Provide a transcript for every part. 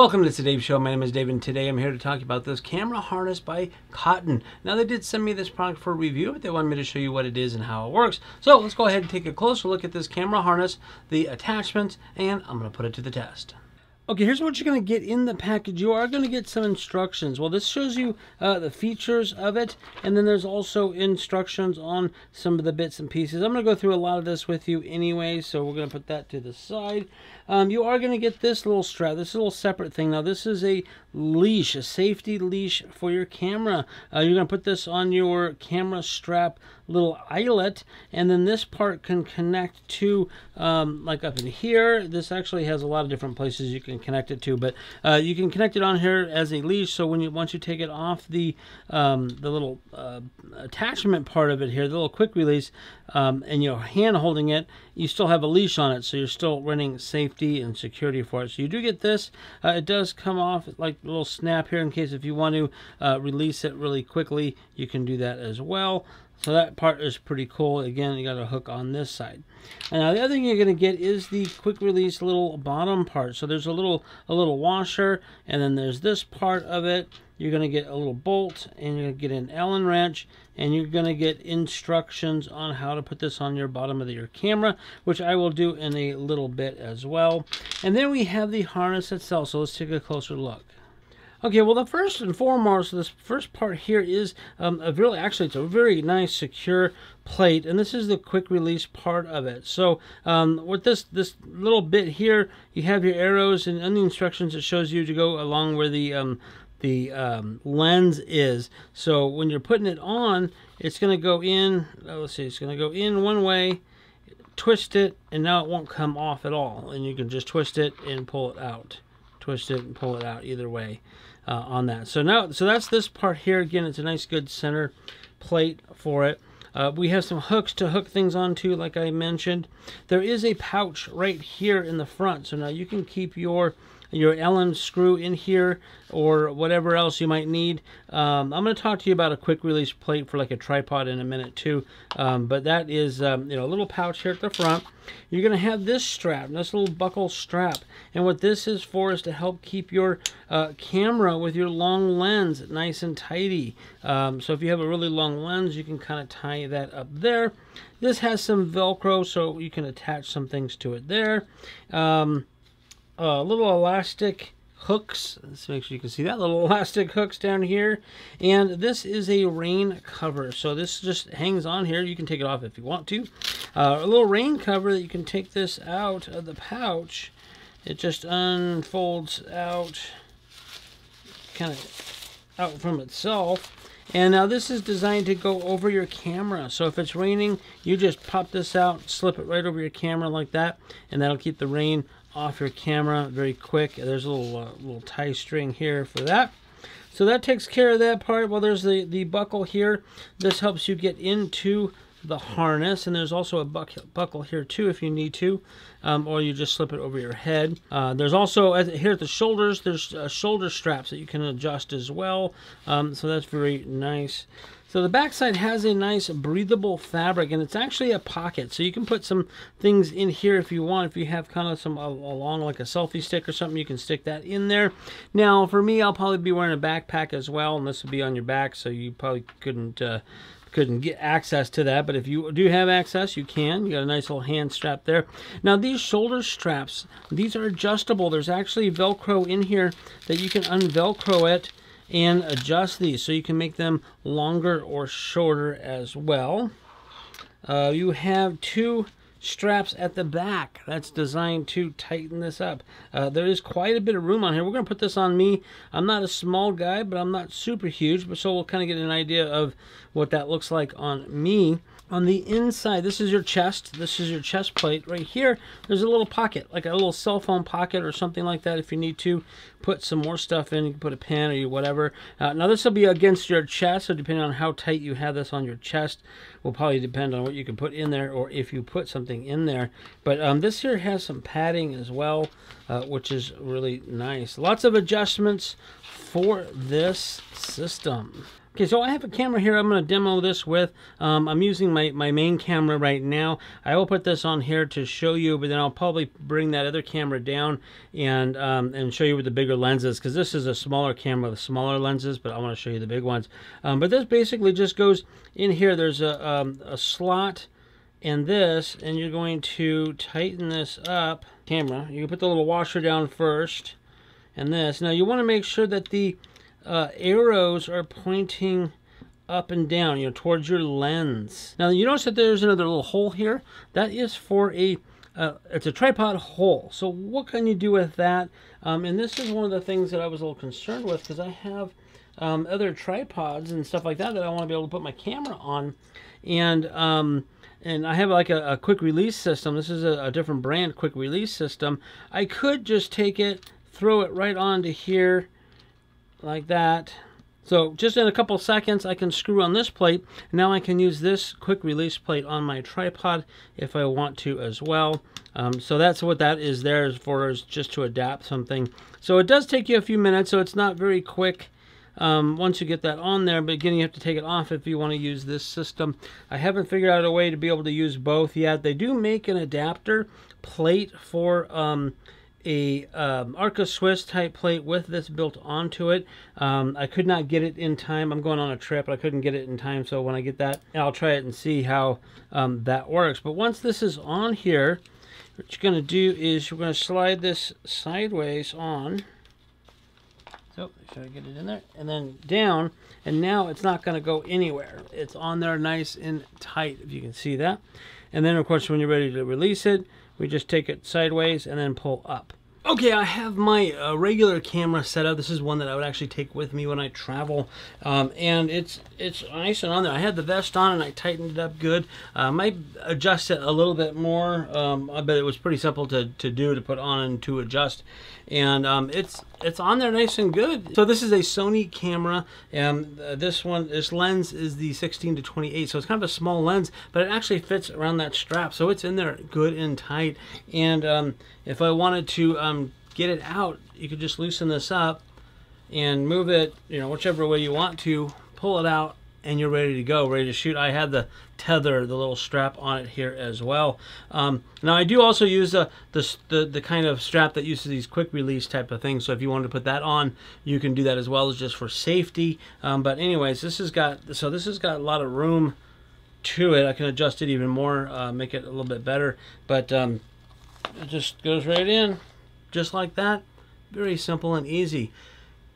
Welcome to Dave Show. My name is Dave, and today I'm here to talk about this camera harness by Cotton. Now, they did send me this product for review, but they wanted me to show you what it is and how it works. So let's go ahead and take a closer look at this camera harness, the attachments, and I'm going to put it to the test. Okay, here's what you're going to get in the package. You are going to get some instructions. Well, this shows you uh, the features of it, and then there's also instructions on some of the bits and pieces. I'm going to go through a lot of this with you anyway, so we're going to put that to the side. Um, you are going to get this little strap. This little separate thing. Now, this is a leash, a safety leash for your camera. Uh, you're going to put this on your camera strap little eyelet, and then this part can connect to, um, like up in here. This actually has a lot of different places you can connect it to, but uh, you can connect it on here as a leash. So when you once you take it off the um, the little uh, attachment part of it here, the little quick release, um, and you're hand holding it, you still have a leash on it, so you're still running safety and security for it. So you do get this. Uh, it does come off like a little snap here in case if you want to uh, release it really quickly, you can do that as well. So that part is pretty cool. Again, you got a hook on this side. And now the other thing you're going to get is the quick release little bottom part. So there's a little a little washer, and then there's this part of it. You're going to get a little bolt, and you're going to get an Allen wrench, and you're going to get instructions on how to put this on your bottom of your camera, which I will do in a little bit as well. And then we have the harness itself. So let's take a closer look. Okay, well, the first and foremost, this first part here is um, a really, actually, it's a very nice, secure plate, and this is the quick release part of it. So, um, with this this little bit here, you have your arrows, and in the instructions, it shows you to go along where the um, the um, lens is. So, when you're putting it on, it's going to go in. Oh, let's see, it's going to go in one way, twist it, and now it won't come off at all, and you can just twist it and pull it out twist it and pull it out either way uh, on that. So now, so that's this part here. Again, it's a nice good center plate for it. Uh, we have some hooks to hook things onto, like I mentioned. There is a pouch right here in the front, so now you can keep your your Allen screw in here or whatever else you might need. Um, I'm going to talk to you about a quick release plate for like a tripod in a minute too. Um, but that is um, you know a little pouch here at the front. You're going to have this strap, this little buckle strap. And what this is for is to help keep your uh, camera with your long lens nice and tidy. Um, so if you have a really long lens, you can kind of tie that up there. This has some Velcro, so you can attach some things to it there. Um, uh, little elastic hooks. Let's make sure you can see that little elastic hooks down here. And this is a rain cover. So this just hangs on here. You can take it off if you want to. Uh, a little rain cover that you can take this out of the pouch. It just unfolds out kind of out from itself. And now this is designed to go over your camera. So if it's raining, you just pop this out, slip it right over your camera like that, and that'll keep the rain off your camera very quick. There's a little uh, little tie string here for that. So that takes care of that part. Well, there's the, the buckle here. This helps you get into the harness and there's also a buckle here too if you need to um, or you just slip it over your head uh, there's also here at the shoulders there's uh, shoulder straps that you can adjust as well um, so that's very nice so the backside has a nice breathable fabric and it's actually a pocket. So you can put some things in here if you want. If you have kind of some along like a selfie stick or something, you can stick that in there. Now for me, I'll probably be wearing a backpack as well and this would be on your back so you probably couldn't uh, couldn't get access to that but if you do have access you can you got a nice little hand strap there now these shoulder straps these are adjustable there's actually velcro in here that you can unvelcro it and adjust these so you can make them longer or shorter as well. Uh, you have two straps at the back that's designed to tighten this up. Uh, there is quite a bit of room on here. We're to put this on me. I'm not a small guy, but I'm not super huge, but so we'll kind of get an idea of what that looks like on me on the inside, this is your chest. This is your chest plate. Right here, there's a little pocket, like a little cell phone pocket or something like that. If you need to put some more stuff in, you can put a pen or whatever. Uh, now, this will be against your chest, so depending on how tight you have this on your chest, will probably depend on what you can put in there or if you put something in there. But um, this here has some padding as well, uh, which is really nice. Lots of adjustments for this system. Okay, so I have a camera here I'm going to demo this with. Um, I'm using my, my main camera right now. I will put this on here to show you, but then I'll probably bring that other camera down and um, and show you with the bigger lenses because this is a smaller camera with smaller lenses, but I want to show you the big ones. Um, but this basically just goes in here. There's a, um, a slot and this, and you're going to tighten this up. Camera, you put the little washer down first and this. Now you want to make sure that the uh, arrows are pointing up and down, you know, towards your lens. Now you notice that there's another little hole here. That is for a, uh, it's a tripod hole. So what can you do with that? Um, and this is one of the things that I was a little concerned with because I have um, other tripods and stuff like that that I want to be able to put my camera on. And um, and I have like a, a, quick release system. This is a, a different brand quick release system. I could just take it, throw it right onto here like that. So just in a couple seconds, I can screw on this plate. Now I can use this quick release plate on my tripod if I want to as well. Um, so that's what that is there as far as just to adapt something. So it does take you a few minutes, so it's not very quick um, once you get that on there. But again, you have to take it off if you want to use this system. I haven't figured out a way to be able to use both yet. They do make an adapter plate for... Um, a um, Arca Swiss type plate with this built onto it. Um, I could not get it in time. I'm going on a trip. I couldn't get it in time. So when I get that, I'll try it and see how um, that works. But once this is on here, what you're going to do is you're going to slide this sideways on. So should I get it in there? And then down. And now it's not going to go anywhere. It's on there nice and tight, if you can see that. And then, of course, when you're ready to release it, we just take it sideways and then pull up. Okay, I have my uh, regular camera set up. This is one that I would actually take with me when I travel, um, and it's it's nice and on there. I had the vest on and I tightened it up good. I uh, might adjust it a little bit more, um, but it was pretty simple to, to do to put on and to adjust, and um, it's it's on there nice and good. So this is a Sony camera, and uh, this one this lens is the 16 to 28, so it's kind of a small lens, but it actually fits around that strap, so it's in there good and tight. And um, if I wanted to um, get it out, you could just loosen this up and move it, you know, whichever way you want to, pull it out, and you're ready to go, ready to shoot. I had the tether, the little strap on it here as well. Um, now I do also use the, the, the, the, kind of strap that uses these quick release type of things. So if you wanted to put that on, you can do that as well as just for safety. Um, but anyways, this has got, so this has got a lot of room to it. I can adjust it even more, uh, make it a little bit better. But um, it just goes right in, just like that. Very simple and easy.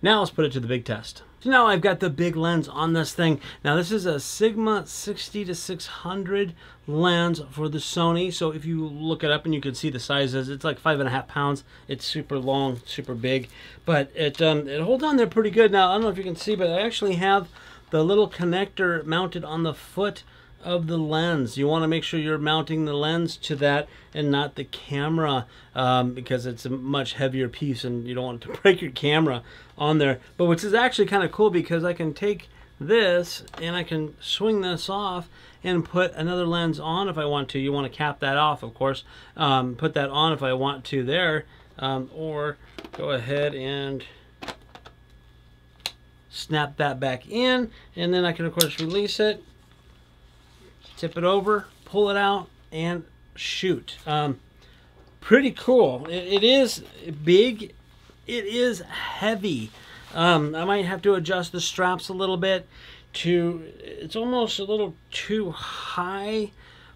Now let's put it to the big test. So now I've got the big lens on this thing. Now this is a Sigma 60 to 600 lens for the Sony. So if you look it up and you can see the sizes, it's like five and a half pounds. It's super long, super big, but it um, it holds on there pretty good. Now I don't know if you can see, but I actually have the little connector mounted on the foot of the lens. You want to make sure you're mounting the lens to that and not the camera um, because it's a much heavier piece and you don't want to break your camera on there. But which is actually kind of cool because I can take this and I can swing this off and put another lens on if I want to. You want to cap that off, of course. Um, put that on if I want to there. Um, or go ahead and snap that back in. And then I can, of course, release it tip it over, pull it out, and shoot. Um, pretty cool. It, it is big. It is heavy. Um, I might have to adjust the straps a little bit to, it's almost a little too high,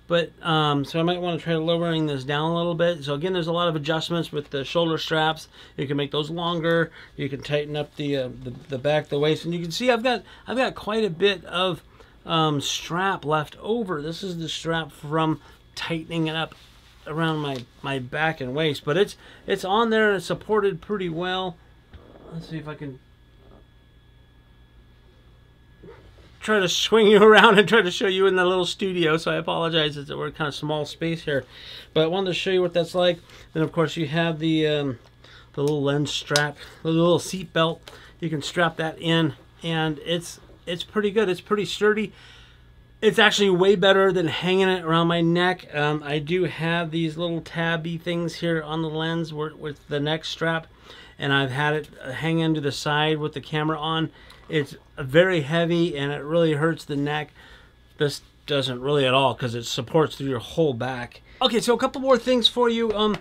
but, um, so I might want to try lowering this down a little bit. So again, there's a lot of adjustments with the shoulder straps. You can make those longer. You can tighten up the, uh, the, the back, the waist, and you can see I've got, I've got quite a bit of, um, strap left over. This is the strap from tightening it up around my, my back and waist. But it's it's on there and it's supported pretty well. Let's see if I can try to swing you around and try to show you in the little studio. So I apologize that we're kind of small space here. But I wanted to show you what that's like. Then of course you have the um, the little lens strap, the little seat belt. You can strap that in and it's it's pretty good. It's pretty sturdy. It's actually way better than hanging it around my neck. Um, I do have these little tabby things here on the lens with the neck strap. and I've had it hanging to the side with the camera on. It's very heavy and it really hurts the neck. This doesn't really at all because it supports through your whole back. Okay, so a couple more things for you. Um,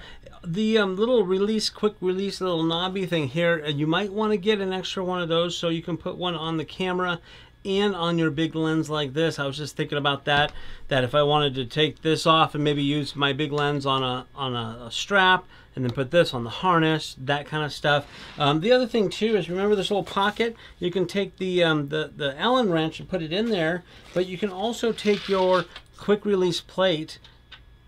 the um, little release, quick release, little knobby thing here, you might want to get an extra one of those so you can put one on the camera and on your big lens like this. I was just thinking about that, that if I wanted to take this off and maybe use my big lens on a, on a, a strap and then put this on the harness, that kind of stuff. Um, the other thing too is remember this little pocket? You can take the, um, the, the Allen wrench and put it in there, but you can also take your quick release plate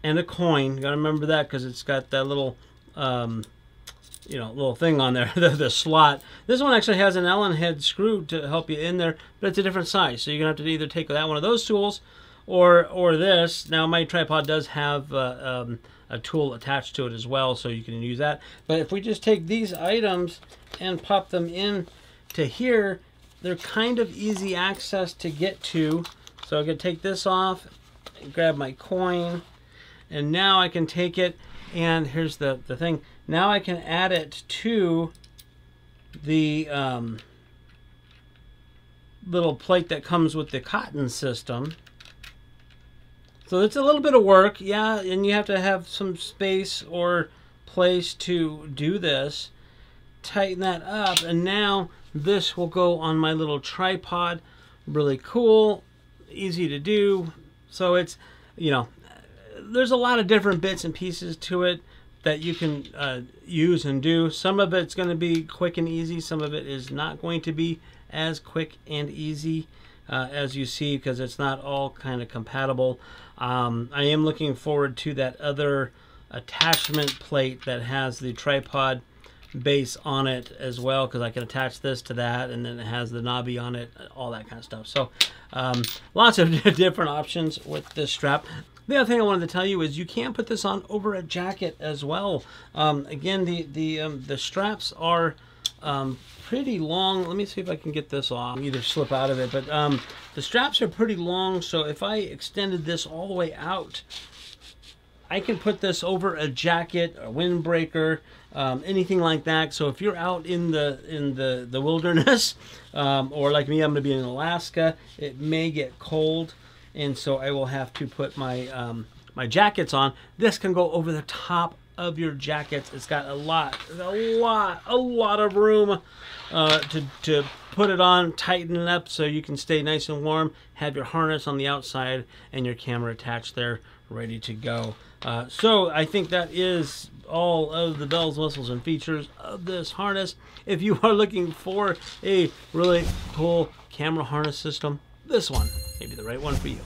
and a coin. You gotta remember that because it's got that little um, you know, little thing on there, the, the slot. This one actually has an Allen head screw to help you in there, but it's a different size. So you're to have to either take that one of those tools or or this. Now my tripod does have uh, um, a tool attached to it as well, so you can use that. But if we just take these items and pop them in to here, they're kind of easy access to get to. So I'm to take this off, grab my coin, and now I can take it, and here's the, the thing, now I can add it to the um, little plate that comes with the cotton system. So it's a little bit of work, yeah, and you have to have some space or place to do this. Tighten that up, and now this will go on my little tripod. Really cool, easy to do. So it's, you know, there's a lot of different bits and pieces to it that you can uh, use and do. Some of it's going to be quick and easy. Some of it is not going to be as quick and easy uh, as you see because it's not all kind of compatible. Um, I am looking forward to that other attachment plate that has the tripod base on it as well because I can attach this to that and then it has the knobby on it all that kind of stuff so um, lots of different options with this strap the other thing I wanted to tell you is you can put this on over a jacket as well. Um, again, the the um, the straps are um, pretty long. Let me see if I can get this off. Either slip out of it, but um, the straps are pretty long. So if I extended this all the way out, I can put this over a jacket, a windbreaker, um, anything like that. So if you're out in the in the the wilderness, um, or like me, I'm going to be in Alaska, it may get cold and so I will have to put my um, my jackets on. This can go over the top of your jackets. It's got a lot, a lot, a lot of room uh, to, to put it on, tighten it up so you can stay nice and warm. Have your harness on the outside and your camera attached there, ready to go. Uh, so I think that is all of the bells, whistles, and features of this harness. If you are looking for a really cool camera harness system, this one may be the right one for you.